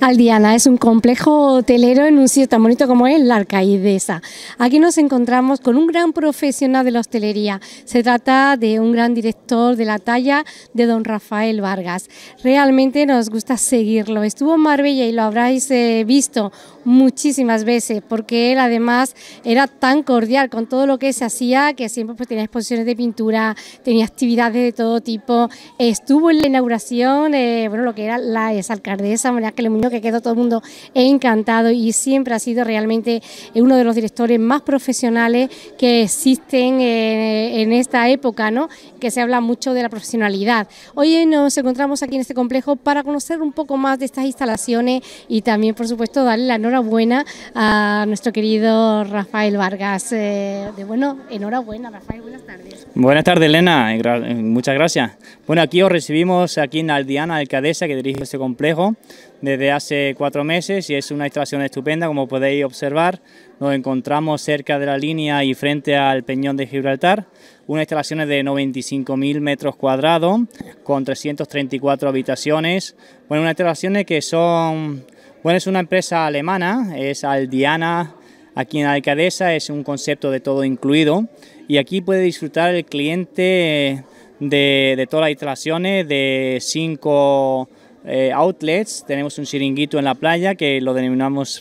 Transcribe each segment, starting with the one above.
Aldiana es un complejo hotelero en un sitio tan bonito como es la Arcaidesa. Aquí nos encontramos con un gran profesional de la hostelería. Se trata de un gran director de la talla de don Rafael Vargas. Realmente nos gusta seguirlo. Estuvo en Marbella y lo habráis eh, visto muchísimas veces porque él además era tan cordial con todo lo que se hacía que siempre pues, tenía exposiciones de pintura, tenía actividades de todo tipo. Estuvo en la inauguración, eh, bueno, lo que era la exalcaldesa María Ángeles Muñoz que quedó todo el mundo encantado y siempre ha sido realmente uno de los directores más profesionales que existen eh, en esta época, ¿no? que se habla mucho de la profesionalidad. Hoy nos encontramos aquí en este complejo para conocer un poco más de estas instalaciones y también, por supuesto, darle la enhorabuena a nuestro querido Rafael Vargas. Eh, de bueno, enhorabuena, Rafael, buenas tardes. Buenas tardes, Elena, muchas gracias. Bueno, aquí os recibimos aquí en Aldiana, Alcadesa, que dirige este complejo desde hace cuatro meses y es una instalación estupenda, como podéis observar. Nos encontramos cerca de la línea y frente al Peñón de Gibraltar, una instalación de 95.000 metros cuadrados con 334 habitaciones. Bueno, unas instalaciones que son, bueno, es una empresa alemana, es Aldiana, aquí en Alcadesa, es un concepto de todo incluido y aquí puede disfrutar el cliente de, de todas las instalaciones, de cinco eh, outlets. Tenemos un chiringuito en la playa que lo denominamos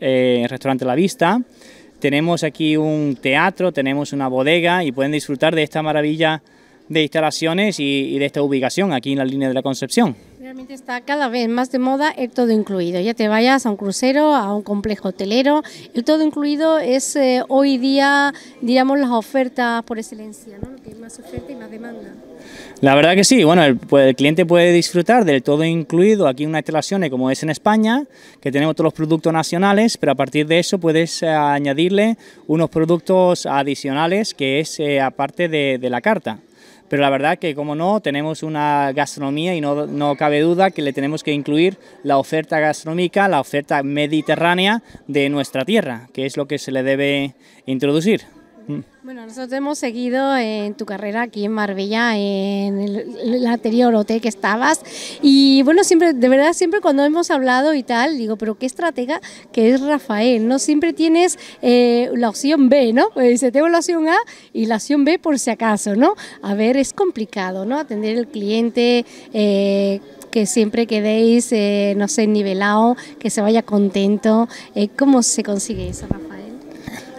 eh, restaurante La Vista. Tenemos aquí un teatro, tenemos una bodega y pueden disfrutar de esta maravilla de instalaciones y, de esta ubicación aquí en la línea de la Concepción. Realmente está cada vez más de moda el todo incluido. Ya te vayas a un crucero, a un complejo hotelero, el todo incluido es eh, hoy día, digamos, las ofertas por excelencia, ¿no? Lo que hay más oferta y más demanda. La verdad que sí, bueno, el, pues, cliente puede disfrutar del todo incluido aquí en una instalación como es en España, que tenemos todos los productos nacionales, pero a partir de eso puedes eh, añadirle unos productos adicionales que es eh, aparte de la carta pero la verdad que como no, tenemos una gastronomía y no, no, cabe duda que le tenemos que incluir la oferta gastronómica, la oferta mediterránea de nuestra tierra, que es lo que se le debe introducir. Bueno, nosotros hemos seguido en tu carrera aquí en Marbella, en el, anterior hotel que estabas. Y bueno, siempre, de verdad, siempre cuando hemos hablado y tal, digo, pero qué estratega que es Rafael, ¿no? Siempre tienes eh, la opción B, ¿no? Pues dice, tengo la opción A y la opción B por si acaso, ¿no? A ver, es complicado, ¿no? Atender al cliente. Eh, que siempre quedéis, eh, no sé, nivelado, que se vaya contento. ¿Cómo se consigue eso, Rafael?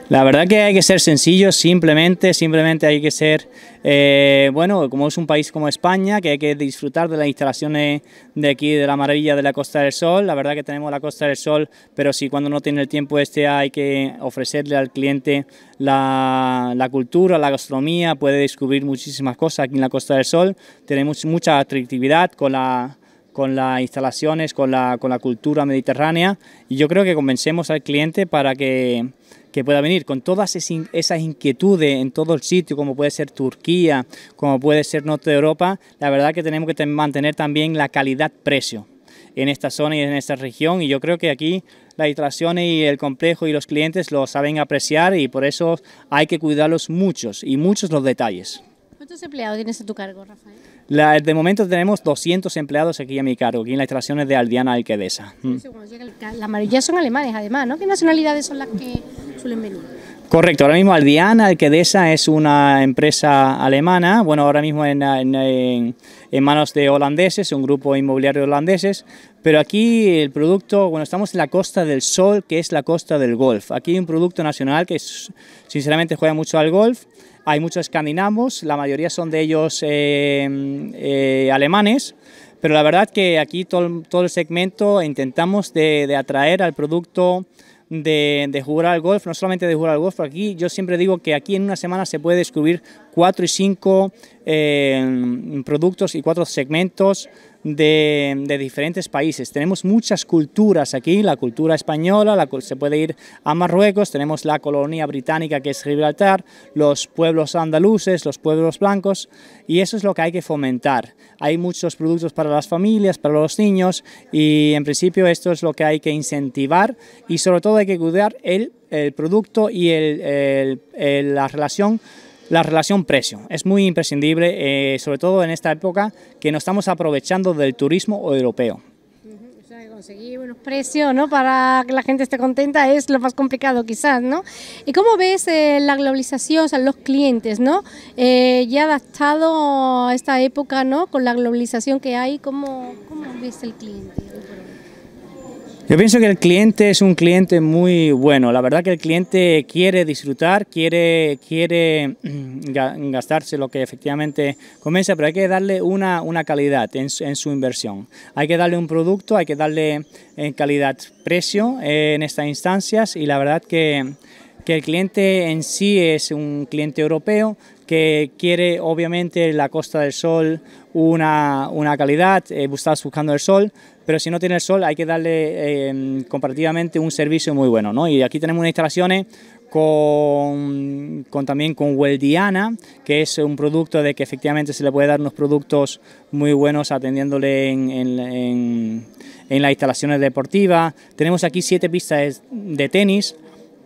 La verdad que hay que ser sencillo, simplemente, simplemente hay que ser, eh, bueno, como es un país como España, que hay que disfrutar de las instalaciones de aquí, de la maravilla de la Costa del Sol. La verdad que tenemos la Costa del Sol, pero si cuando no tiene el tiempo este hay que ofrecerle al cliente la, la cultura, la gastronomía, puede descubrir muchísimas cosas aquí en la Costa del Sol. Tenemos mucha atractividad con la con las instalaciones, con la, con la cultura mediterránea. Y yo creo que convencemos al cliente para que que pueda venir. Con todas esas inquietudes en todo el sitio, como puede ser Turquía, como puede ser Norte de Europa, la verdad que tenemos que mantener también la calidad-precio en esta zona y en esta región. Y yo creo que aquí las instalaciones y el complejo y los clientes lo saben apreciar y por eso hay que cuidarlos muchos y muchos los detalles. ¿Cuántos empleados tienes a tu cargo, Rafael? de momento tenemos 200 empleados aquí a mi cargo, aquí en las instalaciones de Aldiana Alquedesa. Mm. La mayoría son alemanes, además, ¿no? ¿Qué nacionalidades son las que suelen venir? Correcto, ahora mismo Aldiana Alquedesa es una empresa alemana, bueno, ahora mismo en, en, manos de holandeses, un grupo inmobiliario holandeses, pero aquí el producto, bueno, estamos en la Costa del Sol, que es la costa del golf. Aquí hay un producto nacional que sinceramente juega mucho al golf, hay muchos escandinavos, la mayoría son de ellos eh, eh, alemanes, pero la verdad que aquí todo, todo el segmento intentamos de, atraer al producto de, jugar al golf, no solamente de jugar al golf, aquí yo siempre digo que aquí en una semana se puede descubrir cuatro y cinco eh, productos y cuatro segmentos de, diferentes países. Tenemos muchas culturas aquí, la cultura española, la, se puede ir a Marruecos, tenemos la colonia británica que es Gibraltar, los pueblos andaluces, los pueblos blancos, y eso es lo que hay que fomentar. Hay muchos productos para las familias, para los niños, y en principio esto es lo que hay que incentivar, y sobre todo hay que cuidar el, producto y la relación la relación precio. Es muy imprescindible, eh, sobre todo en esta época que nos estamos aprovechando del turismo europeo. conseguir buenos precios, ¿no? Para que la gente esté contenta es lo más complicado quizás, ¿no? ¿Y cómo ves eh, la globalización, o sea, los clientes, ¿no? Eh, ya adaptado a esta época, ¿no? Con la globalización que hay, ¿cómo, cómo ves el cliente? Yo pienso que el cliente es un cliente muy bueno. La verdad que el cliente quiere disfrutar, quiere, quiere mm, gastarse lo que efectivamente comienza, pero hay que darle una, una calidad en, en, su inversión. Hay que darle un producto, hay que darle en eh, calidad-precio en estas instancias y la verdad que, que el cliente en sí es un cliente europeo que quiere obviamente la Costa del Sol una, una calidad, eh, estás buscando el sol, pero si no tiene el sol hay que darle eh, comparativamente un servicio muy bueno. ¿no? Y aquí tenemos unas instalaciones con, también con Weldiana, que es un producto de que efectivamente se le puede dar unos productos muy buenos atendiéndole en, las instalaciones deportivas. Tenemos aquí siete pistas de tenis.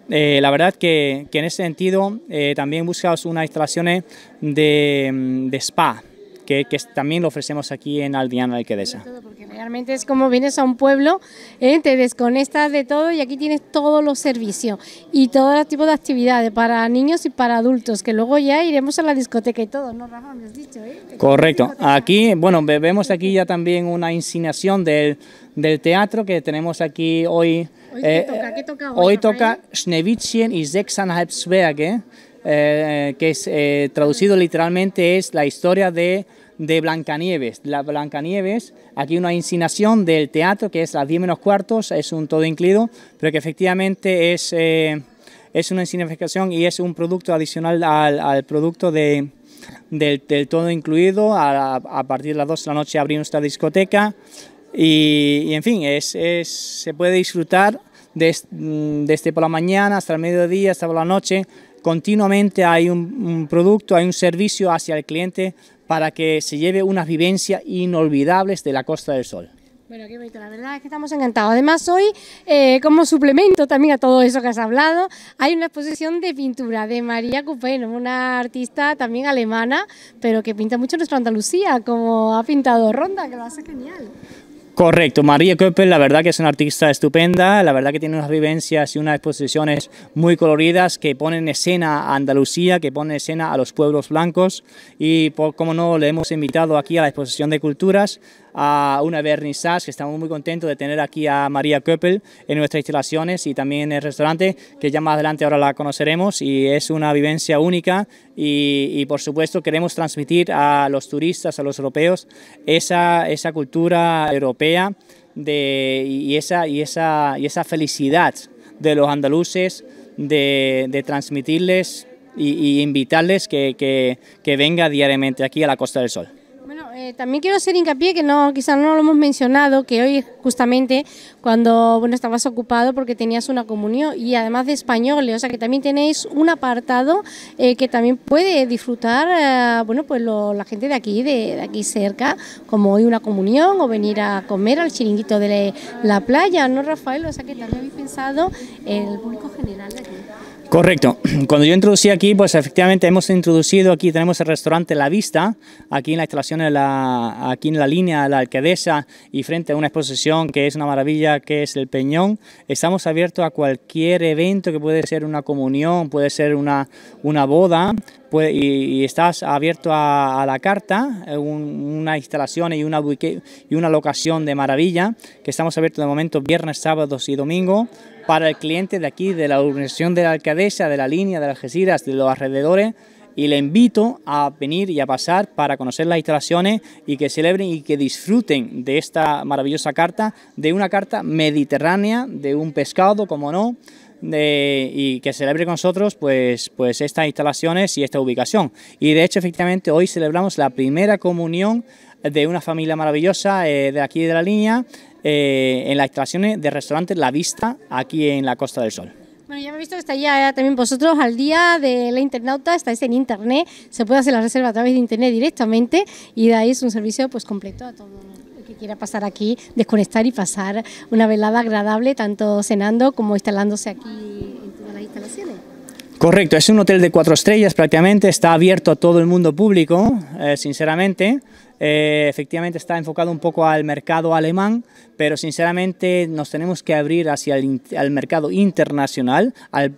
Eh, la verdad que, en ese sentido eh, también buscamos unas instalaciones de spa, que, también lo ofrecemos aquí en Aldiana Alquedesa. Porque realmente es como vienes a un pueblo, ¿eh? te desconectas de todo y aquí tienes todos los servicios y todo los tipos de actividades para niños y para adultos, que luego ya iremos a la discoteca y todo, ¿no, Rafa? Me has dicho, ¿eh? Correcto. Aquí, bueno, vemos aquí ya también una insinuación del, del teatro que tenemos aquí hoy. ¿Hoy eh, toca? ¿Qué toca hoy? Hoy toca Schneewittchen y Sechseinhalb Zwerge eh, que es eh, traducido literalmente es la historia de, de Blancanieves. La Blancanieves, aquí una insinuación del teatro que es las 10 menos cuartos, es un todo incluido, pero que efectivamente es, eh, es una insignificación y es un producto adicional al, al producto de, del, todo incluido. A, partir de las 2 de la noche abrimos esta discoteca y, en fin, es, es, se puede disfrutar desde, desde por la mañana hasta el mediodía, hasta por la noche continuamente hay un, producto, hay un servicio hacia el cliente para que se lleve unas vivencias inolvidables de la Costa del Sol. Bueno, qué bonito, la verdad es que estamos encantados. Además, hoy, eh, como suplemento también a todo eso que has hablado, hay una exposición de pintura de María Cupeno, una artista también alemana, pero que pinta mucho nuestra Andalucía, como ha pintado Ronda, que lo hace genial. Correcto, María Köppel la verdad que es una artista estupenda, la verdad que tiene unas vivencias y unas exposiciones muy coloridas que ponen en escena a Andalucía, que ponen en escena a los pueblos blancos. Y por como no le hemos invitado aquí a la exposición de culturas a una vernissage, que estamos muy contentos de tener aquí a María Köppel en nuestras instalaciones y también en el restaurante, que ya más adelante ahora la conoceremos y es una vivencia única y, y por supuesto queremos transmitir a los turistas, a los europeos, esa, esa cultura europea de, y, esa, y, esa, y esa felicidad de los andaluces de, de transmitirles y, y invitarles que, que, que venga diariamente aquí a la Costa del Sol. Eh, también quiero hacer hincapié, que no, quizás no lo hemos mencionado, que hoy justamente cuando bueno estabas ocupado porque tenías una comunión y además de españoles, o sea que también tenéis un apartado eh, que también puede disfrutar, eh, bueno pues la gente de aquí, de, aquí cerca, como hoy una comunión o venir a comer al chiringuito de la playa, ¿no Rafael? O sea que también habéis pensado en el público general de aquí. Correcto. Cuando yo introducí aquí, pues efectivamente hemos introducido aquí, tenemos el restaurante La Vista, aquí en la instalación, de la, aquí en la línea La Alquedesa y frente a una exposición que es una maravilla, que es el Peñón. Estamos abiertos a cualquier evento que puede ser una comunión, puede ser una, una boda, y, estás abierto a, a la carta, un, una instalación y una, y una locación de maravilla, que estamos abiertos de momento viernes, sábados y domingo para el cliente de aquí, de la organización de la alcaldesa, de la línea, de las Algeciras, de los alrededores, y le invito a venir y a pasar para conocer las instalaciones y que celebren y que disfruten de esta maravillosa carta, de una carta mediterránea, de un pescado, como no, y que celebre con nosotros pues, pues estas instalaciones y esta ubicación. Y de hecho, efectivamente, hoy celebramos la primera comunión de una familia maravillosa eh, de aquí de la línea, eh, en las instalaciones de restaurantes La Vista, aquí en la Costa del Sol. Bueno, ya me he visto que está ya también vosotros al día de la internauta, estáis en internet, se puede hacer la reserva a través de internet directamente y dais un servicio pues completo a todo el que quiera pasar aquí, desconectar y pasar una velada agradable, tanto cenando como instalándose aquí en todas las instalaciones. Correcto, es un hotel de cuatro estrellas prácticamente, está abierto a todo el mundo público, eh, sinceramente. Eh, efectivamente está enfocado un poco al mercado alemán, pero sinceramente nos tenemos que abrir hacia el, mercado internacional, al,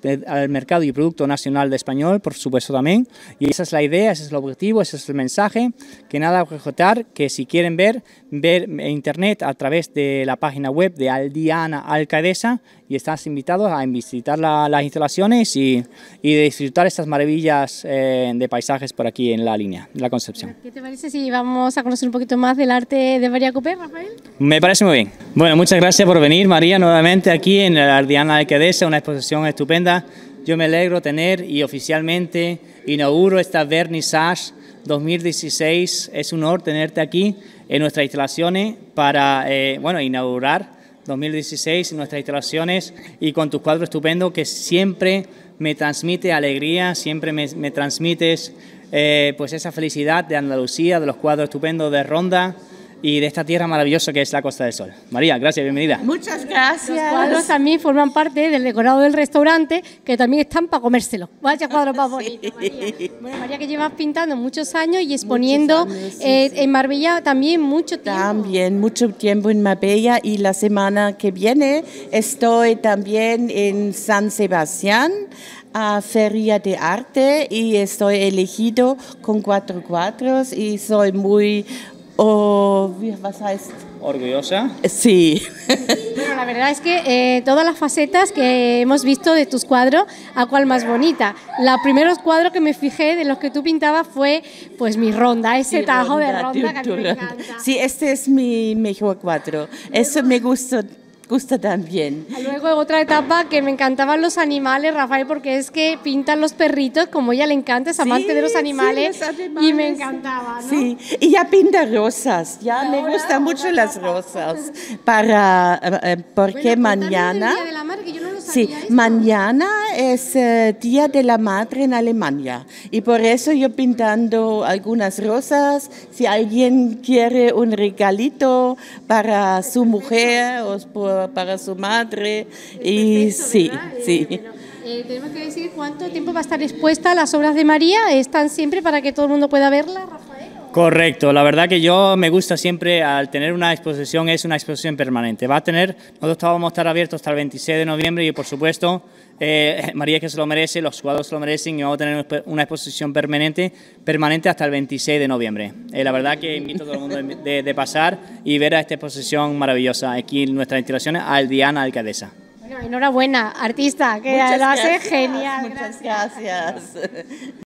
mercado y producto nacional de español, por supuesto también, y esa es la idea, ese es el objetivo, ese es el mensaje, que nada que que si quieren ver, ver internet a través de la página web de Aldiana Alcadesa y estás invitado a visitar las instalaciones y, y, disfrutar estas maravillas eh, de paisajes por aquí en la línea, la Concepción. ¿Qué te parece si vamos a conocer un poquito más del arte de María Copé, Rafael? Me parece muy bien. Bueno, muchas gracias por venir, María, nuevamente aquí en la Aldiana Alcadesa, una exposición estupenda. Yo me alegro tener y oficialmente inauguro esta vernissage 2016. Es un honor tenerte aquí en nuestras instalaciones para eh, bueno, inaugurar 2016 nuestras instalaciones y con tus cuadros estupendos que siempre me transmite alegría, siempre me, transmites eh, pues esa felicidad de Andalucía, de los cuadros estupendos de Ronda y de esta tierra maravillosa que es la Costa del Sol. María, gracias, bienvenida. Muchas gracias. Los cuadros también forman parte del decorado del restaurante, que también están para comérselo. Vaya cuadros más bonitos, María. Bueno, María, que llevas pintando muchos años y exponiendo eh, en Marbella también mucho tiempo. También mucho tiempo en Marbella y la semana que viene estoy también en San Sebastián a Feria de Arte y estoy elegido con cuatro cuadros y soy muy o was heißt? Orgullosa. Sí. Bueno, la verdad es que eh, todas las facetas que hemos visto de tus cuadros, ¿a cuál más bonita? La primeros cuadros que me fijé de los que tú pintabas fue pues mi ronda, ese tajo de ronda que me encanta. Sí, este es mi mejor cuadro. Eso me gustó gusta también. Luego otra etapa que me encantaban los animales, Rafael, porque es que pintan los perritos, como ella le encanta, es amante de los animales, y me encantaba, ¿no? Sí, y ya pinta rosas, ya me gustan mucho las rosas, para, eh, eh, porque mañana... Sí, mañana es eh, Día de la Madre en Alemania. Y por eso yo pintando algunas rosas, si alguien quiere un regalito para su mujer o para su madre. Y sí, sí. Eh, tenemos que decir cuánto tiempo va a estar expuesta las obras de María. ¿Están siempre para que todo el mundo pueda verla, Rafael? Correcto, la verdad que yo me gusta siempre al tener una exposición, es una exposición permanente. Va a tener, nosotros vamos a estar abiertos hasta el 26 de noviembre y por supuesto eh, María que se lo merece, los jugadores se lo merecen y vamos a tener una exposición permanente, permanente hasta el 26 de noviembre. Eh, la verdad que invito a todo el mundo de, pasar y ver a esta exposición maravillosa aquí en nuestras instalaciones al Diana Alcadesa. Bueno, enhorabuena, artista, que lo hace genial. Muchas gracias.